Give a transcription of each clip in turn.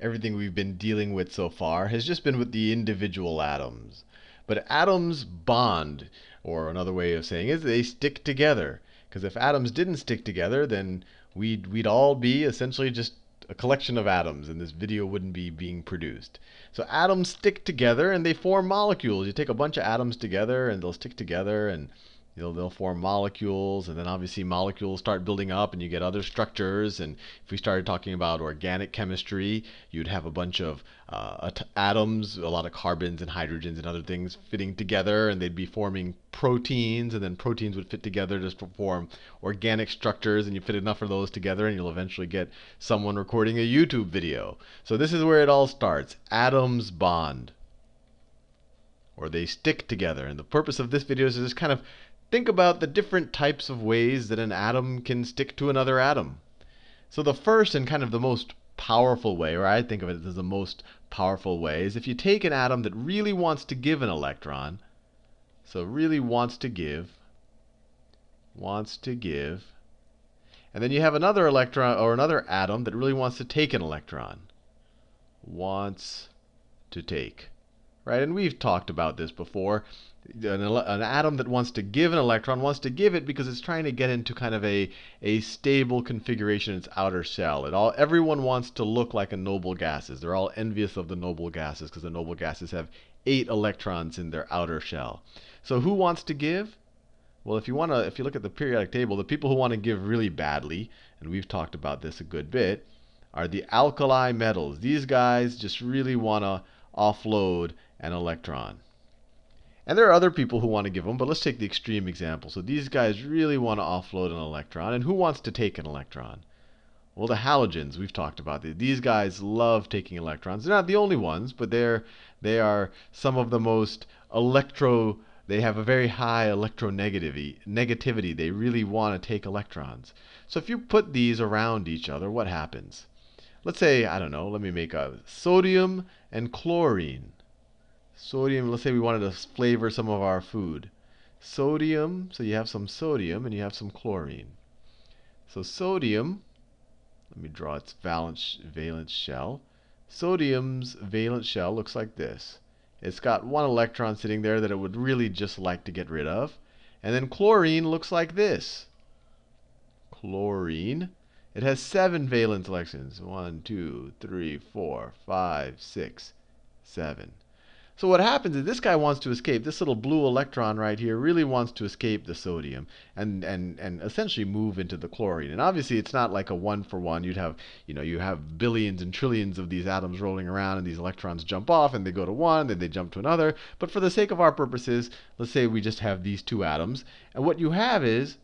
everything we've been dealing with so far has just been with the individual atoms. But atoms bond, or another way of saying is they stick together. Because if atoms didn't stick together, then we'd, we'd all be essentially just a collection of atoms, and this video wouldn't be being produced. So atoms stick together and they form molecules. You take a bunch of atoms together and they'll stick together and They'll, they'll form molecules, and then obviously molecules start building up, and you get other structures. And if we started talking about organic chemistry, you'd have a bunch of uh, atoms, a lot of carbons and hydrogens and other things fitting together, and they'd be forming proteins, and then proteins would fit together to form organic structures, and you fit enough of those together, and you'll eventually get someone recording a YouTube video. So this is where it all starts. Atoms bond or they stick together. And the purpose of this video is to just kind of think about the different types of ways that an atom can stick to another atom. So the first and kind of the most powerful way, or I think of it as the most powerful way, is if you take an atom that really wants to give an electron, so really wants to give, wants to give, and then you have another electron or another atom that really wants to take an electron, wants to take. Right? And we've talked about this before an, an, atom that wants to give an electron wants to give it because it's trying to get into kind of a, a stable configuration in its outer shell. It all everyone wants to look like a noble gases. They're all envious of the noble gases because the noble gases have eight electrons in their outer shell. So who wants to give? Well, if you want to, if you look at the periodic table, the people who want to give really badly, and we've talked about this a good bit, are the alkali metals. These guys just really want to offload an electron. And there are other people who want to give them, but let's take the extreme example. So these guys really want to offload an electron. And who wants to take an electron? Well, the halogens, we've talked about. These guys love taking electrons. They're not the only ones, but they're, they are some of the most electro, they have a very high electronegativity. Negativity. They really want to take electrons. So if you put these around each other, what happens? Let's say, I don't know, let me make a sodium and chlorine. Sodium, let's say we wanted to flavor some of our food. Sodium, so you have some sodium and you have some chlorine. So sodium, let me draw its valence, valence shell. Sodium's valence shell looks like this. It's got one electron sitting there that it would really just like to get rid of. And then chlorine looks like this. Chlorine. It has seven valence electrons. One, two, three, four, five, six, seven. So what happens is this guy wants to escape. This little blue electron right here really wants to escape the sodium and, and, and essentially move into the chlorine. And obviously it's not like a one for one. You'd have, you know, you have billions and trillions of these atoms rolling around and these electrons jump off and they go to one, then they jump to another. But for the sake of our purposes, let's say we just have these two atoms. And what you have is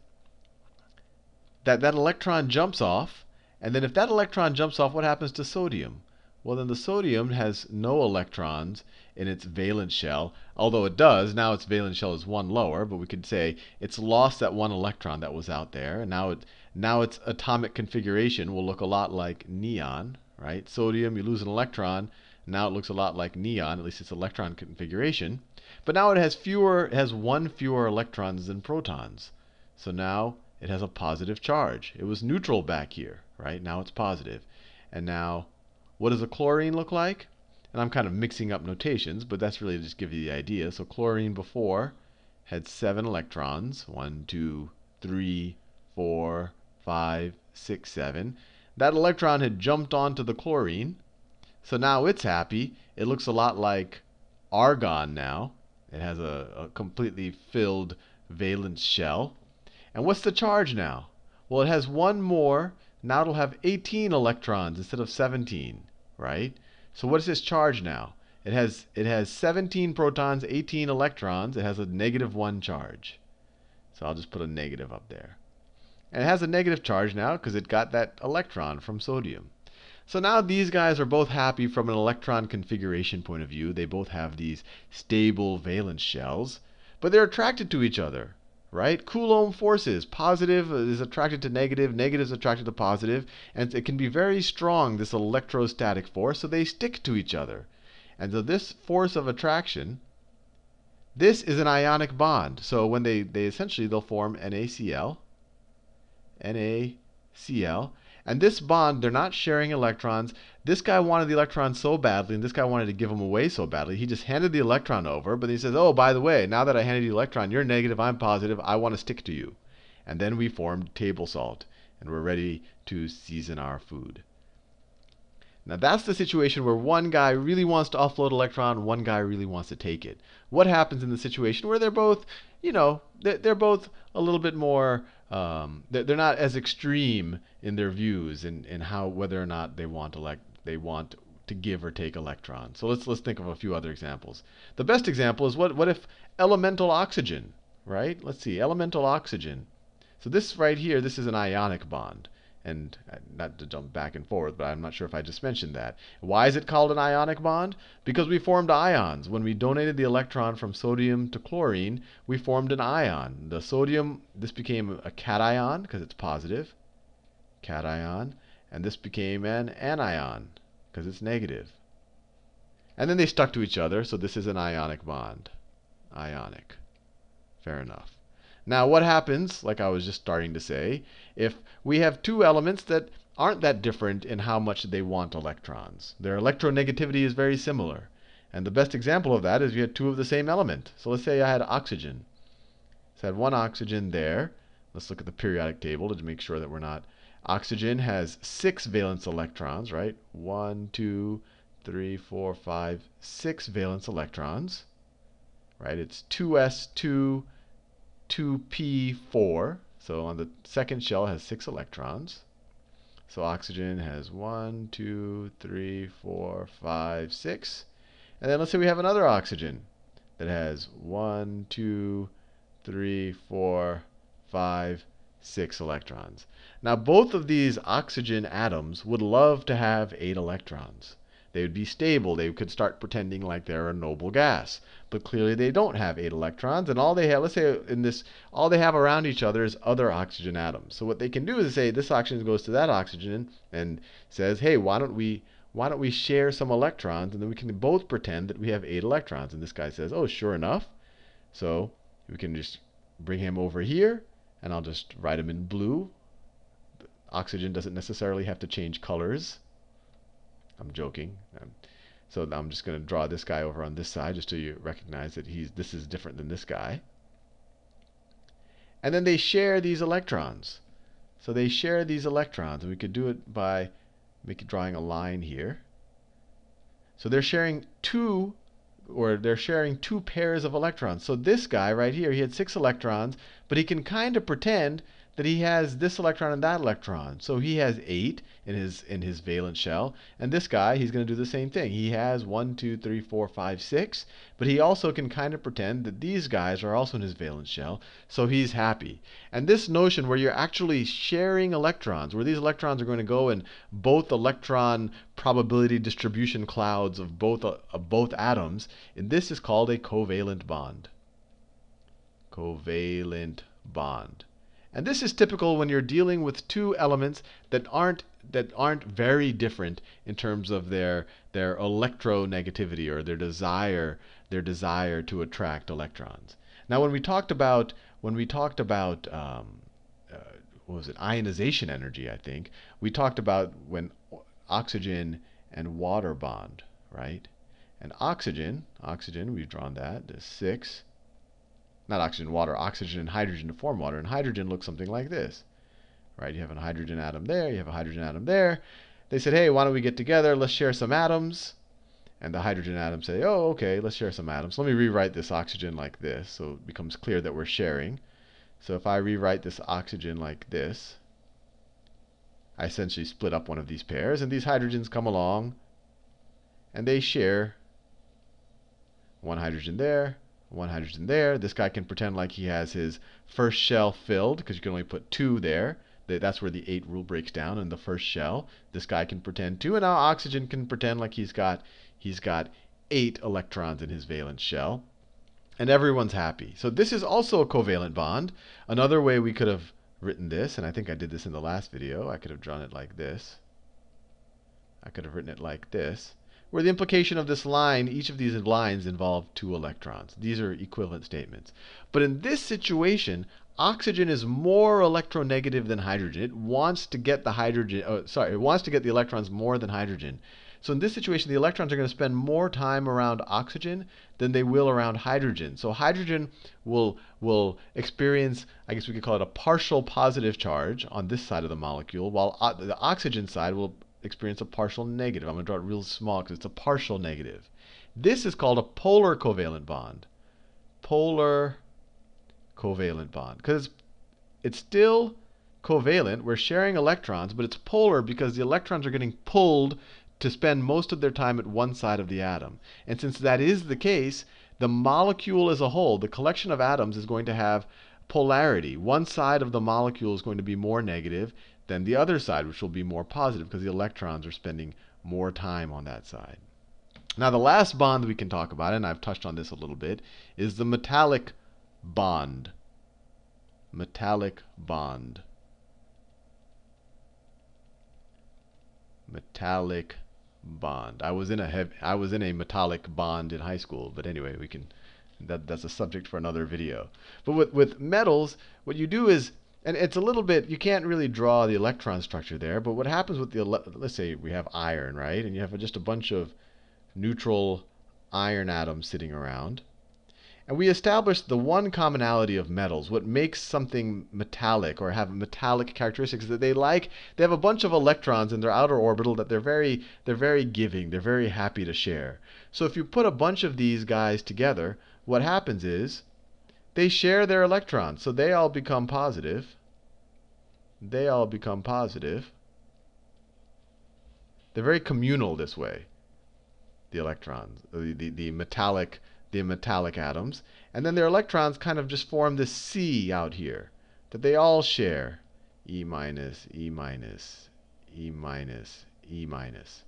that that electron jumps off. And then if that electron jumps off, what happens to sodium? Well, then the sodium has no electrons in its valence shell. Although it does, now its valence shell is one lower, but we could say it's lost that one electron that was out there. And now, it, now its atomic configuration will look a lot like neon, right? Sodium, you lose an electron. Now it looks a lot like neon, at least its electron configuration. But now it has fewer, it has one fewer electrons than protons. So now it has a positive charge. It was neutral back here, right? Now it's positive. And now, what does a chlorine look like? And I'm kind of mixing up notations, but that's really just give you the idea. So chlorine before had seven electrons. One, two, three, four, five, six, seven. That electron had jumped onto the chlorine. So now it's happy. It looks a lot like argon now. It has a, a completely filled valence shell. And what's the charge now? Well, it has one more. Now it'll have 18 electrons instead of 17, right? So what is its charge now? It has, it has 17 protons, 18 electrons. It has a negative 1 charge. So I'll just put a negative up there. And it has a negative charge now because it got that electron from sodium. So now these guys are both happy from an electron configuration point of view. They both have these stable valence shells. But they're attracted to each other right? Coulomb forces. Positive is attracted to negative, negative is attracted to positive, and it can be very strong, this electrostatic force, so they stick to each other. And so this force of attraction, this is an ionic bond. So when they, they essentially, they'll form NaCl, NaCl, And this bond, they're not sharing electrons. This guy wanted the electron so badly, and this guy wanted to give him away so badly. He just handed the electron over, but he says, oh, by the way, now that I handed you the electron, you're negative, I'm positive, I want to stick to you. And then we formed table salt, and we're ready to season our food. Now that's the situation where one guy really wants to offload electron, one guy really wants to take it. What happens in the situation where they're both, you know, they're, they're both a little bit more um, they're not as extreme in their views in, in how whether or not they want elect they want to give or take electrons. So let's let's think of a few other examples. The best example is what what if elemental oxygen, right? Let's see, elemental oxygen. So this right here, this is an ionic bond and uh, not to jump back and forth, but I'm not sure if I just mentioned that. Why is it called an ionic bond? Because we formed ions. When we donated the electron from sodium to chlorine, we formed an ion. The sodium, this became a cation because it's positive, cation, and this became an anion because it's negative. And then they stuck to each other, so this is an ionic bond. Ionic. Fair enough. Now what happens, like I was just starting to say, if we have two elements that aren't that different in how much they want electrons? Their electronegativity is very similar. And the best example of that is you had two of the same element. So let's say I had oxygen. So I had one oxygen there. Let's look at the periodic table to make sure that we're not. Oxygen has six valence electrons, right? One, two, three, four, five, six valence electrons. Right? It's 2s2 2p4. So on the second shell has six electrons. So oxygen has one, two, three, four, five, six. And then let's say we have another oxygen that has one, two, three, four, five, six electrons. Now both of these oxygen atoms would love to have eight electrons. They would be stable. They could start pretending like they're a noble gas. But clearly they don't have eight electrons. And all they have, let's say in this, all they have around each other is other oxygen atoms. So what they can do is say this oxygen goes to that oxygen and says, hey, why don't we why don't we share some electrons and then we can both pretend that we have eight electrons. And this guy says, oh, sure enough. So we can just bring him over here and I'll just write him in blue. Oxygen doesn't necessarily have to change colors. I'm joking. Um, so I'm just going to draw this guy over on this side just so you recognize that he's this is different than this guy. And then they share these electrons. So they share these electrons. And we could do it by making drawing a line here. So they're sharing two or they're sharing two pairs of electrons. So this guy right here, he had six electrons, but he can kind of pretend that he has this electron and that electron. So he has eight in his in his valence shell. And this guy, he's going to do the same thing. He has one, two, three, four, five, six. But he also can kind of pretend that these guys are also in his valence shell. So he's happy. And this notion where you're actually sharing electrons, where these electrons are going to go in both electron probability distribution clouds of both of both atoms, and this is called a covalent bond. Covalent bond. And this is typical when you're dealing with two elements that aren't that aren't very different in terms of their their electronegativity or their desire their desire to attract electrons. Now, when we talked about when we talked about um, uh, what was it ionization energy, I think we talked about when oxygen and water bond, right? And oxygen, oxygen, we've drawn that, is six not oxygen, water, oxygen and hydrogen to form water. And hydrogen looks something like this. Right? You have a hydrogen atom there, you have a hydrogen atom there. They said, hey, why don't we get together? Let's share some atoms. And the hydrogen atoms say, oh, okay, let's share some atoms. Let me rewrite this oxygen like this so it becomes clear that we're sharing. So if I rewrite this oxygen like this, I essentially split up one of these pairs, and these hydrogens come along, and they share one hydrogen there, one hydrogen there. This guy can pretend like he has his first shell filled because you can only put two there. That's where the eight rule breaks down in the first shell. This guy can pretend two, and now oxygen can pretend like he's got he's got eight electrons in his valence shell. And everyone's happy. So this is also a covalent bond. Another way we could have written this, and I think I did this in the last video, I could have drawn it like this. I could have written it like this where the implication of this line, each of these lines involve two electrons. These are equivalent statements. But in this situation, oxygen is more electronegative than hydrogen. It wants to get the hydrogen, oh, sorry, it wants to get the electrons more than hydrogen. So in this situation, the electrons are going to spend more time around oxygen than they will around hydrogen. So hydrogen will, will experience, I guess we could call it a partial positive charge on this side of the molecule, while the oxygen side will experience a partial negative. I'm going to draw it real small because it's a partial negative. This is called a polar covalent bond. Polar covalent bond. Because it's, still covalent. We're sharing electrons, but it's polar because the electrons are getting pulled to spend most of their time at one side of the atom. And since that is the case, the molecule as a whole, the collection of atoms, is going to have polarity. One side of the molecule is going to be more negative than the other side, which will be more positive because the electrons are spending more time on that side. Now, the last bond we can talk about, and I've touched on this a little bit, is the metallic bond. Metallic bond. Metallic bond. I was in a heavy, I was in a metallic bond in high school, but anyway, we can that that's a subject for another video. But with with metals, what you do is and it's a little bit you can't really draw the electron structure there, but what happens with the let's say we have iron, right? And you have just a bunch of neutral iron atoms sitting around. And we established the one commonality of metals, what makes something metallic or have metallic characteristics, that they like they have a bunch of electrons in their outer orbital that they're very they're very giving, they're very happy to share. So if you put a bunch of these guys together, what happens is they share their electrons. So they all become positive. They all become positive. They're very communal this way. The electrons, uh, the, the, the metallic the metallic atoms. And then their electrons kind of just form this sea out here that they all share. E minus, E minus, E minus, E minus.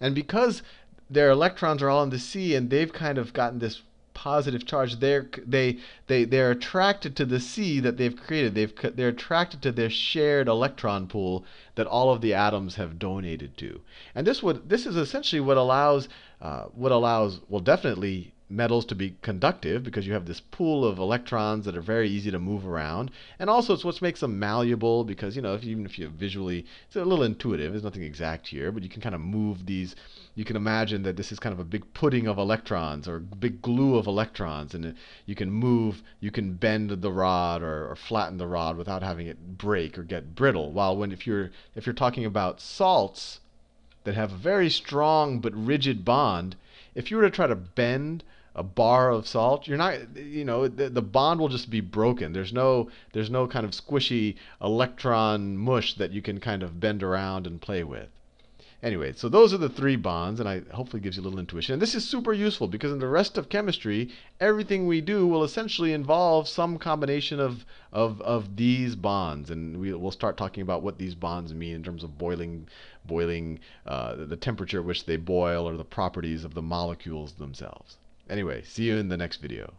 And because their electrons are all in the sea and they've kind of gotten this positive charge, they're, they, they, they're attracted to the sea that they've created. They've, they're attracted to their shared electron pool that all of the atoms have donated to. And this, would, this is essentially what allows, uh, what allows, well, definitely metals to be conductive because you have this pool of electrons that are very easy to move around. And also it's what makes them malleable because, you know, if, even if you visually, it's a little intuitive, there's nothing exact here, but you can kind of move these, you can imagine that this is kind of a big pudding of electrons or big glue of electrons and you can move, you can bend the rod or, or flatten the rod without having it break or get brittle. While when if you're if you're talking about salts that have a very strong but rigid bond, if you were to try to bend a bar of salt, you're not, you know, the, the, bond will just be broken. There's no, there's no kind of squishy electron mush that you can kind of bend around and play with. Anyway, so those are the three bonds, and I hopefully gives you a little intuition. And this is super useful because in the rest of chemistry, everything we do will essentially involve some combination of of, of these bonds, and we, will start talking about what these bonds mean in terms of boiling, boiling, uh, the temperature at which they boil, or the properties of the molecules themselves. Anyway, see you in the next video.